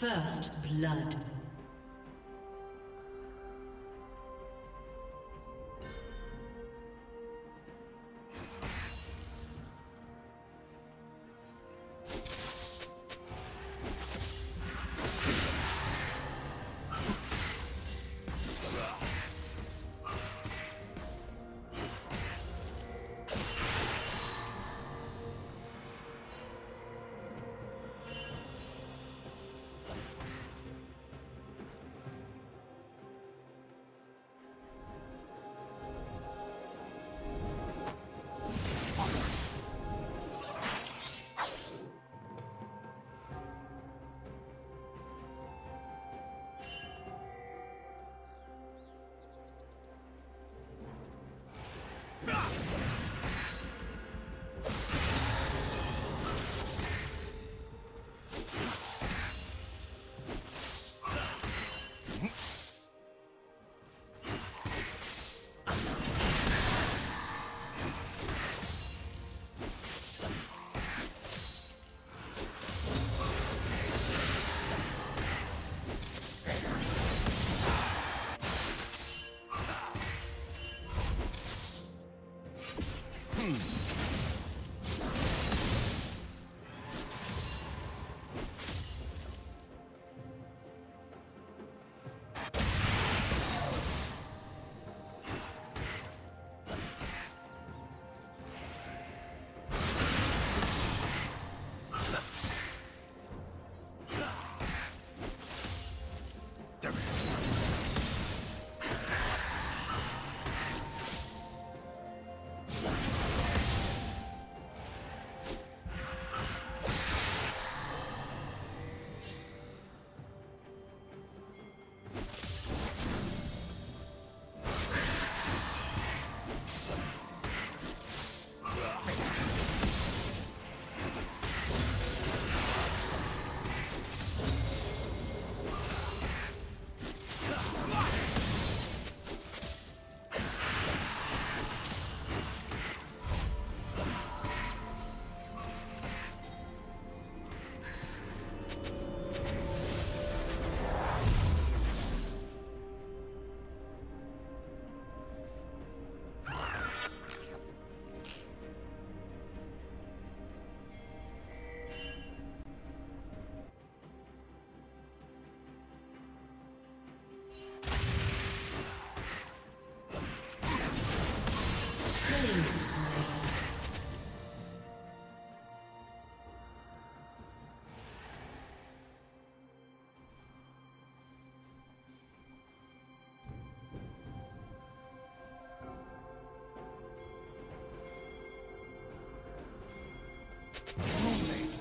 First blood.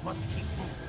Must keep moving.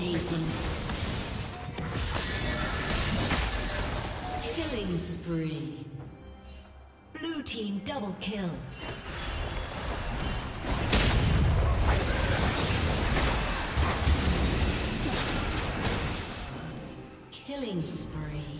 Dominating. Killing spree. Blue team double kill. Killing spree.